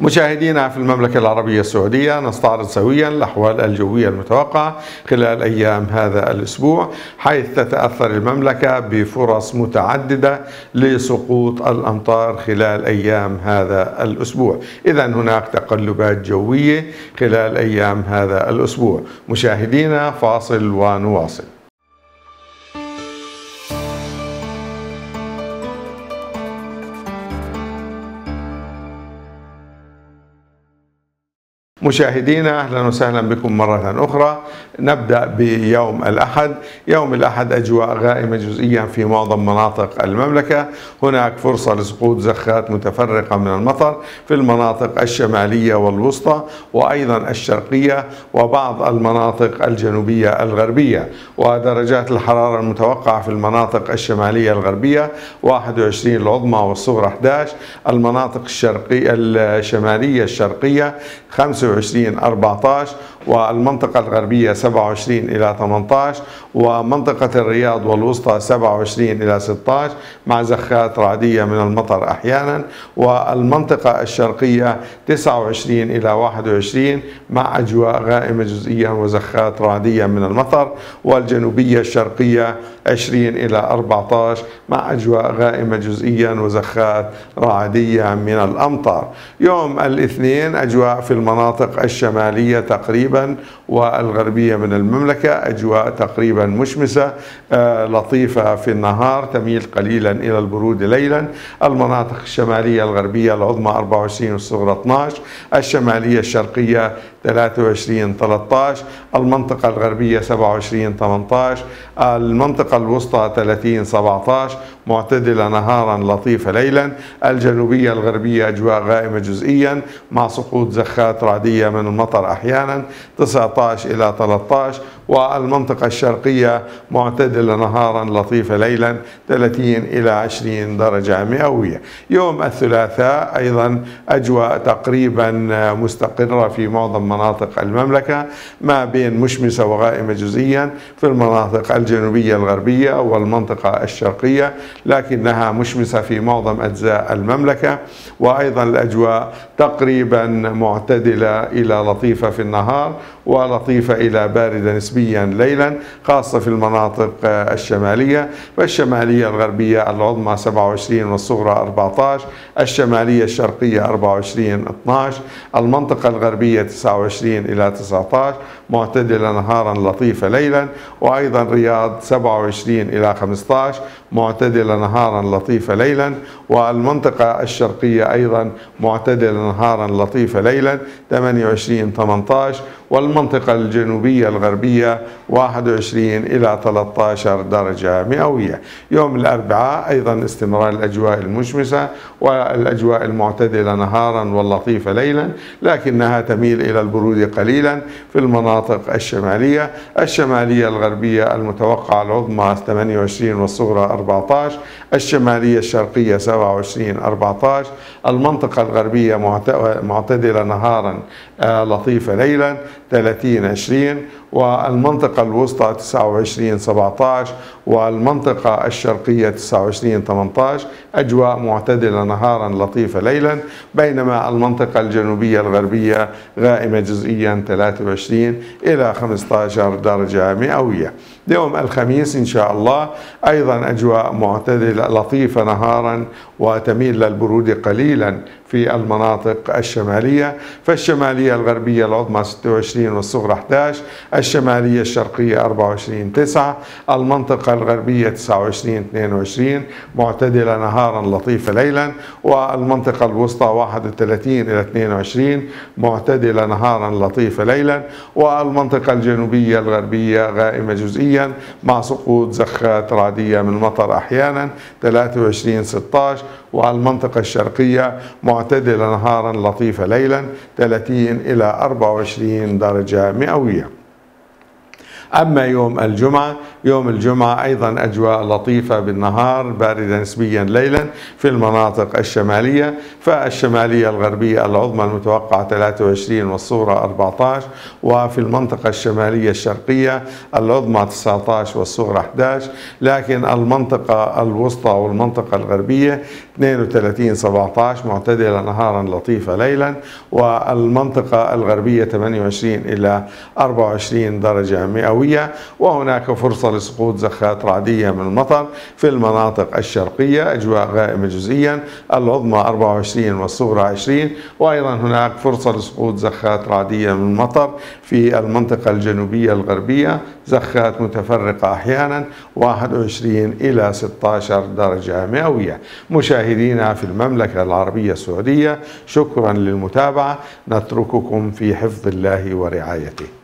مشاهدينا في المملكة العربية السعودية نستعرض سويا الأحوال الجوية المتوقعة خلال أيام هذا الأسبوع حيث تتأثر المملكة بفرص متعددة لسقوط الأمطار خلال أيام هذا الأسبوع. إذا هناك تقلبات جوية خلال أيام هذا الأسبوع. مشاهدينا فاصل ونواصل. مشاهدينا أهلا وسهلا بكم مرة أخرى. نبدأ بيوم الأحد. يوم الأحد أجواء غائمة جزئيا في معظم مناطق المملكة. هناك فرصة لسقوط زخات متفرقة من المطر في المناطق الشمالية والوسطى وأيضا الشرقية وبعض المناطق الجنوبية الغربية. ودرجات الحرارة المتوقعة في المناطق الشمالية الغربية 21 العظمى والصغرى 11 المناطق الشرقيه الشمالية الشرقية 25 25 14 والمنطقة الغربية 27 إلى 18 ومنطقة الرياض والوسطى 27 إلى 16 مع زخات رعدية من المطر أحيانا. والمنطقة الشرقية 29 إلى 21 مع أجواء غائمة جزئيا وزخات رعدية من المطر. والجنوبية الشرقية 20 إلى 14 مع أجواء غائمة جزئيا وزخات رعدية من الأمطار. يوم الاثنين أجواء في المناطق الشمالية تقريبا given والغربية من المملكة أجواء تقريبا مشمسة آه، لطيفة في النهار تميل قليلا إلى البرود ليلا. المناطق الشمالية الغربية العظمى 24 والصغرى 12 الشمالية الشرقية 23 13 المنطقة الغربية 27 18 المنطقة الوسطى 30 17 معتدلة نهارا لطيفة ليلا. الجنوبية الغربية أجواء غائمة جزئيا مع سقوط زخات رعدية من المطر أحيانا. 19 إلى 13 والمنطقة الشرقية معتدلة نهارا لطيفة ليلا 30 إلى 20 درجة مئوية. يوم الثلاثاء أيضا أجواء تقريبا مستقرة في معظم مناطق المملكة ما بين مشمسة وغائمة جزئيا في المناطق الجنوبية الغربية والمنطقة الشرقية لكنها مشمسة في معظم أجزاء المملكة. وأيضا الأجواء تقريبا معتدلة إلى لطيفة في النهار ولطيفة إلى باردة نسبيا. ليلا خاصة في المناطق الشمالية. فالشمالية الغربية العظمى 27 والصغرى 14 الشمالية الشرقية 24 12 المنطقة الغربية 29 إلى 19 معتدلة نهارا لطيفة ليلا. وأيضا رياض 27 إلى 15 معتدلة نهارا لطيفة ليلا. والمنطقة الشرقية أيضا معتدلة نهارا لطيفة ليلا. 28 18 والمنطقة الجنوبية الغربية 21 إلى 13 درجة مئوية. يوم الأربعاء أيضا استمرار الأجواء المشمسة والأجواء المعتدلة نهارا واللطيفة ليلا لكنها تميل إلى البرود قليلا في المناطق الشمالية. الشمالية الغربية المتوقع العظمى 28 والصغرى 14 الشمالية الشرقية 27 14 المنطقة الغربية معتدلة نهارا آه، لطيفة ليلا. 30 20 والمنطقة الوسطى 29 17 والمنطقة الشرقية 29 18 أجواء معتدلة نهارا لطيفة ليلا بينما المنطقة الجنوبية الغربية غائمة جزئيا 23 إلى 15 درجة مئوية. يوم الخميس إن شاء الله أيضا أجواء معتدلة لطيفة نهارا وتميل للبرود قليلا في المناطق الشمالية. فالشمالية الغربية العظمى 26 والصغرى 11 الشمالية الشرقية 24 9 المنطقة الغربية 29 22 معتدلة نهارا لطيفة ليلا والمنطقة الوسطى 31 إلى 22 معتدلة نهارا لطيفة ليلا والمنطقة الجنوبية الغربية غائمة جزئيا مع سقوط زخات رعدية من المطر أحيانا 23 16 والمنطقة الشرقية معتدلة نهارا لطيفة ليلا 30 إلى 24 درجة مئوية. أما يوم الجمعة يوم الجمعة أيضا أجواء لطيفة بالنهار باردة نسبيا ليلا في المناطق الشمالية. فالشمالية الغربية العظمى المتوقعة 23 والصورة 14 وفي المنطقة الشمالية الشرقية العظمى 19 والصغرى 11 لكن المنطقة الوسطى والمنطقة الغربية 32 17 معتدلة نهارا لطيفة ليلا. والمنطقة الغربية 28 إلى 24 درجة مئوية وهناك فرصة لسقوط زخات رعدية من المطر في المناطق الشرقية أجواء غائمة جزئيا العظمى 24 والصغرى 20 وأيضا هناك فرصة لسقوط زخات رعدية من المطر في المنطقة الجنوبية الغربية زخات متفرقة أحيانا 21 إلى 16 درجة مئوية. مشاهدينا في المملكة العربية السعودية شكرا للمتابعة نترككم في حفظ الله ورعايته.